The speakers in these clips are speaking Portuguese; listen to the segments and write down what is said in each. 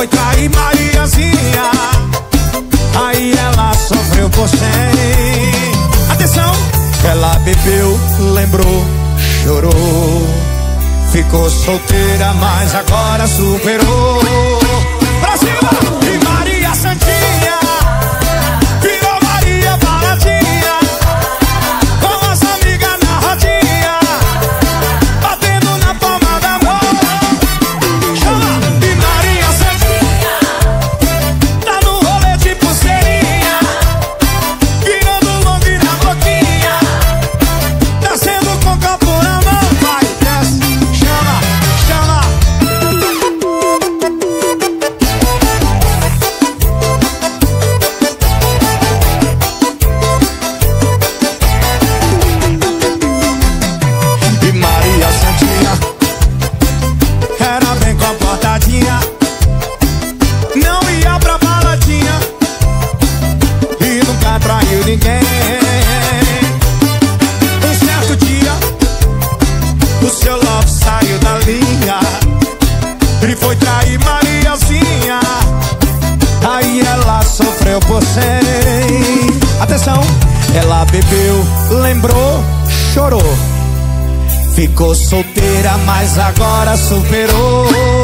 foi trair Mariazinha. Aí ela sofreu por sem Atenção! Ela bebeu, lembrou, chorou. Ficou solteira, mas agora superou. O seu love saiu da linha e foi trair Mariazinha. Aí ela sofreu por sem. Atenção! Ela bebeu, lembrou, chorou. Ficou solteira, mas agora superou.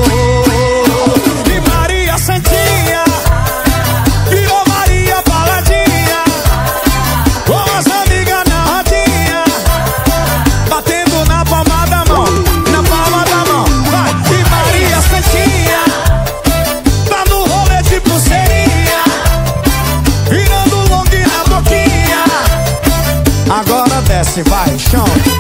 se vai, chão.